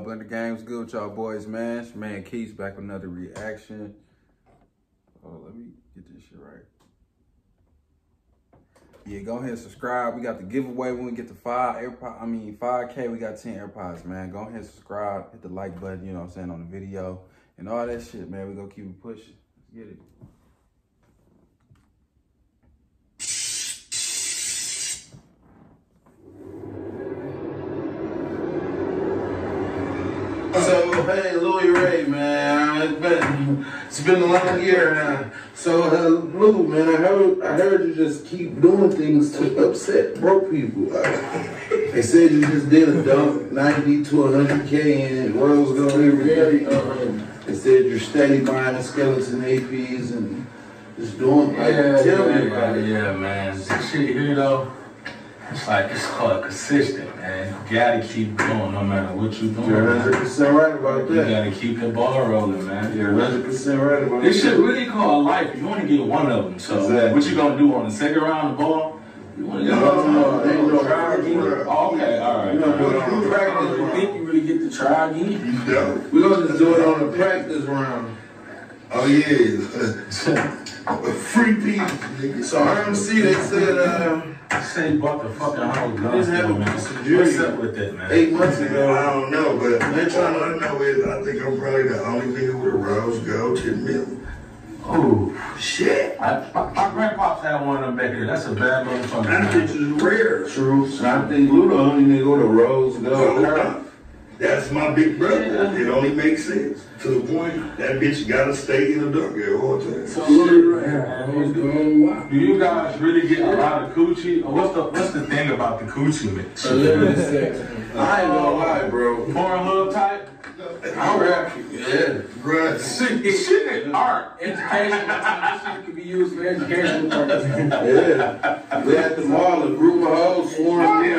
Blender Gang good with y'all boys, man. It's man Keith back with another reaction. Oh, let me get this shit right. Yeah, go ahead and subscribe. We got the giveaway when we get to five AirPods. I mean, 5K, we got 10 AirPods, man. Go ahead and subscribe. Hit the like button, you know what I'm saying, on the video. And all that shit, man. We gonna keep it pushing. Let's get it. Hey, Louie Ray, man, it's been it's been a long year now. So uh, Lou, man, I heard I heard you just keep doing things to upset broke people. Uh, they said you just did a dump, ninety to hundred k, and world's gonna be very. Um, they said you're steady buying the skeleton APs and just doing like Yeah, tell yeah, yeah, man. This shit here though, it's like it's called consistent, man. You gotta keep going no matter what you're doing. You're man. hundred percent right about You that. gotta keep the ball rolling, man. You're hundred percent right about This that. shit really called life. You only get one of them. So Exactly. what you gonna do on the second round of the ball? You wanna get No, no, ain't no try again? Okay, all right. You know, do it all on practice You think you really get to try again? Yeah. We're gonna just do it on the practice round. Oh yeah. Free people. So RMC, they said uh, Say bought the fucking house. didn't have a man. piece of What's up with that, man? eight months ago. I don't know, but They're trying I know is I think I'm probably the only nigga with a rose gold tip million. Oh, Shit. I, my, my grandpops had one of them back here. That's a bad motherfucker. That bitch is rare. True. And I think the only nigga with a rose gold. That's my big brother. It only makes sense. To the point that bitch gotta stay in the dark at all times. So Louie Ray, man, do you guys really get a lot of coochie? Or what's the what's the thing about the coochie mix? I ain't gonna lie, bro. Pornhub type? I rap you. Yeah. Bruh. Shit, shit is art. Educational. this shit can be used for educational purposes. Yeah. We at the mall, a group of hoes swarming me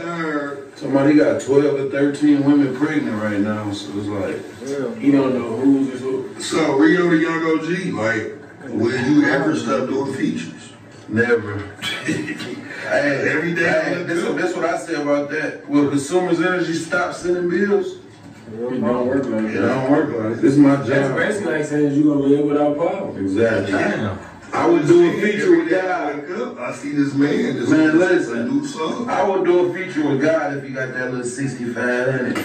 and Somebody got 12 or 13 women pregnant right now, so it's like, You don't know who's is who. So Rio Da Yung OG, like, will you ever stop doing features? never. Hey, Every day Hey, on this, this what I say about that. Will consumers energy stop sending bills? It don't work like that. It don't work like this. is my That's job. basically like saying you gonna live without power. Exactly. Damn. I would do a feature with day I God. up, I see this man. This Man, a listen. new song. I would do a feature with God if he got that little 65 in it.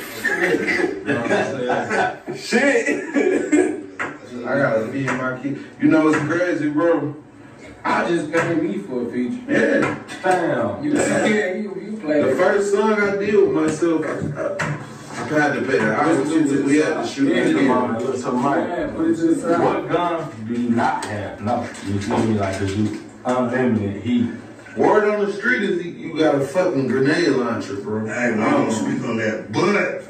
Shit. I gotta feed my kid. You know it's crazy, bro. I just paid me for a feature. Yeah. Damn. You yeah, you, you play The first song I did with myself, I, I, I had to pay the house. We had to shoot Yeah, it. Come in. on, look, so Mike, Yeah, put it to the side. what gun do you not have? No, you feel me? Like, cause you unlimited heat. Word on the street is you- you got a fucking grenade launcher, bro. Hey, man, I don't speak on that, but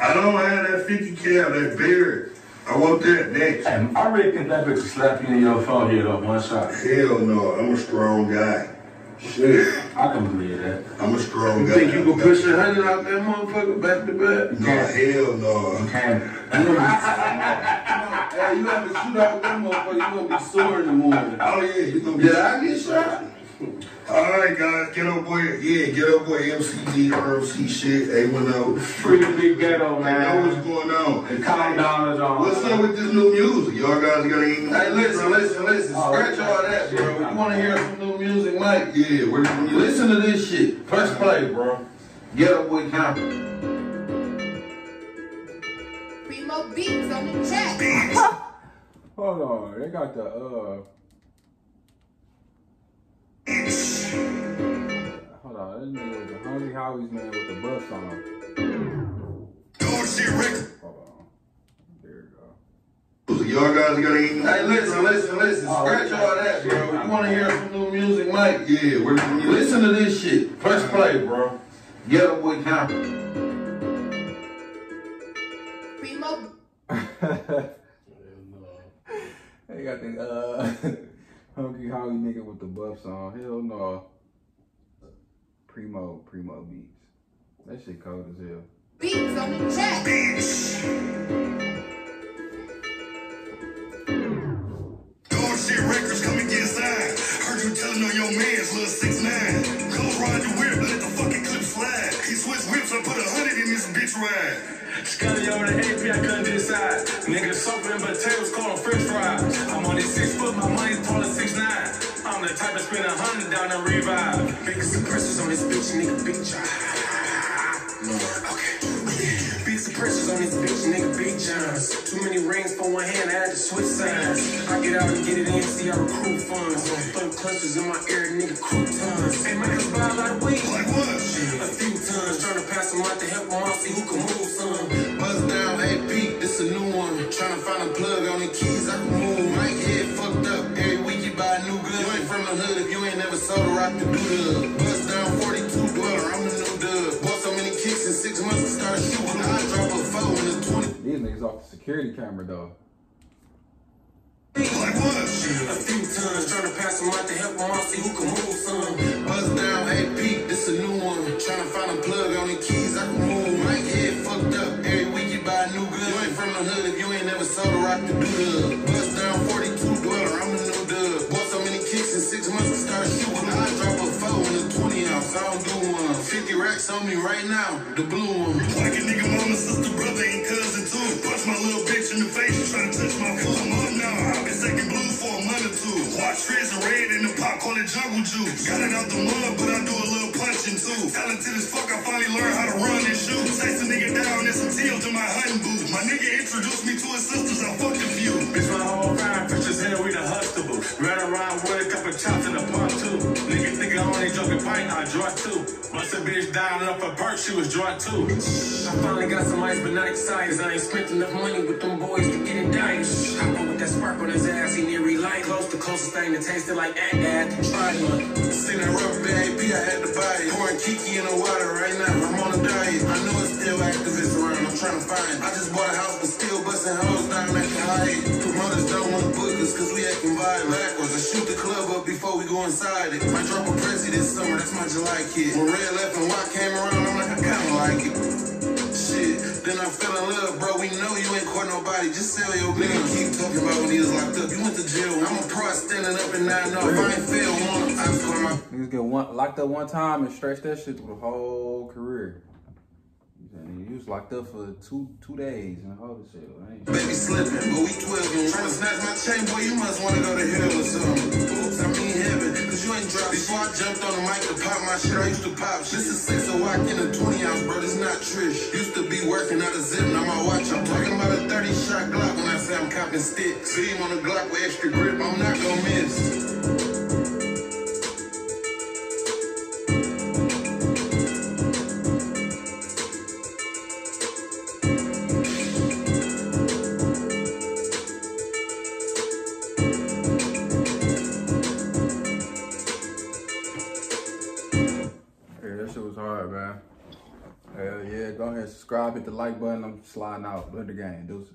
I don't have that 50 cal, that Barrett. I want that next. Hey, I really think that bitch will slap you in your forehead up one shot. Hell no, I'm a strong guy. Shit. I can believe that. I'm a strong You guy. think you can push a hundred out that motherfucker back to back? No, hell no. You can't. Hey, you have to shoot out that motherfucker, you're gonna be sore in the morning. Oh yeah, you gonna be. Did I get shot? All right, guys, get up boy. Yeah, get up boy. MCD, RMC shit. A10. Free the big ghetto, I know what's going on. The countdown is on. What's up with this new music? Y'all guys got any? Hey, listen, listen, listen. Scratch all that, bro. You wanna hear some new music, Mike? Yeah, where's the music? Listen to this shit. Press play, bro. Get up with Compton. Primo beats on the track. Hold on, they got the uh. Hold on, this nigga was the Hungry Howie's man with the buff song. Dog shit record. Hold on, there you go. Y'all guys got any? Hey, listen, listen, listen. Scratch all that, bro. You wanna hear some new music, Mike? Yeah, where's the music? Listen to this shit. Press play, bro. Get up with Compton. Primo They got the uh Hunky Howie nigga with the buff on. Hell no. Primo, Primo beats. That shit cold as hell. beats on the track. Dog Scully over the AP, I couldn't decide. Niggas soaking in potatoes, call them french fries. I'm only six foot, my money's taller six nine. I'm the type to spend a hundred down and revive. Big suppressors on this bitch, nigga, big job. Ah. Okay. Too many rings for one hand, I had to switch sides. I get out and get it in, see how I recruit funds. Throw clusters in my ear, nigga, croutons. Hey, man, let's buy a lot of weed. Like what? A few tons, trying to pass them out to help them out, see who can move some. Buzz down, AP, this a new one. Trying to find a plug on the keys, I can move. My head fucked up. Every week you buy a new gun. You ain't from the hood if you ain't never sold a rock to do the. Buzz down, 42 dweller, I'm the new dub. Bought so many kicks in six months to start shooting. I drop a niggas off the security camera though. Down, this a new one. Find a plug on the keys, I can move. Head fucked up. Every week you buy a new gun. You ain't from the hood if you ain't never sold a rock to do the. Down, 20 ounce, I don't one. Uh, 50 racks on me right now, the blue one. Like a nigga, mama, sister, brother, and cousin too. Punch my little bitch in the face, she tryna touch my foot. I'm up now, I've been second blue for a month or two. Watch Frizz and Red in the pot, call it jungle juice. Got it out the mud, but I do a little punching too. Talented as fuck, I finally learned how to run and shoot. Chase a nigga down and some teal to my hunting booth. My nigga introduced me to his sisters, I fucked a few. Bitch, my whole rhyme pictures here, we the Huxtables. Ran around with a couple chops in the I draw two. Bust a bitch down up a perk, she was draw two. I finally got some ice, but not excited. I ain't spent enough money with them boys to get it dice. I on with that spark on his ass, he near relight. Close the closest thing that tasted like dad. Try one. Seen that rubber band AP, I had to buy it. Pouring Kiki in the water right now, I'm on a diet. I know it's still activists around, I'm trying to find it. I just bought a house, but still busting hoes down at the high. Acting violent. Backwards, I shoot the club up before we go inside it. Might drop a Prezi this summer, that's my July kid. When Red left and White came around, I'm like, I kinda like it. Shit, then I fell in love, bro. We know you ain't caught nobody. Just sell your nigga. Keep talking about when he was locked up. You went to jail. I'm a pro standing up and nine off. I ain't failed one. I feel my Niggas get one locked up one time and stretch that shit through the whole career. You was locked up for two two days and all this shit. I ain't- baby slipping, but we 12 and to snatch my chain, boy. You must wanna go to hell or something. Oops, I mean heaven, cause you ain't dropped. Before I jumped on the mic to pop my shit, I used to pop. shit. This is six a walk in a 20 ounce, bro. This not Trish. Used to be working out of zip, now my watch. I'm talking about a 30 shot Glock when I say I'm copping sticks. Beam on the Glock with extra grip, I'm not gonna miss. Subscribe, hit the like button. I'm sliding out. Blend the game. Deuces.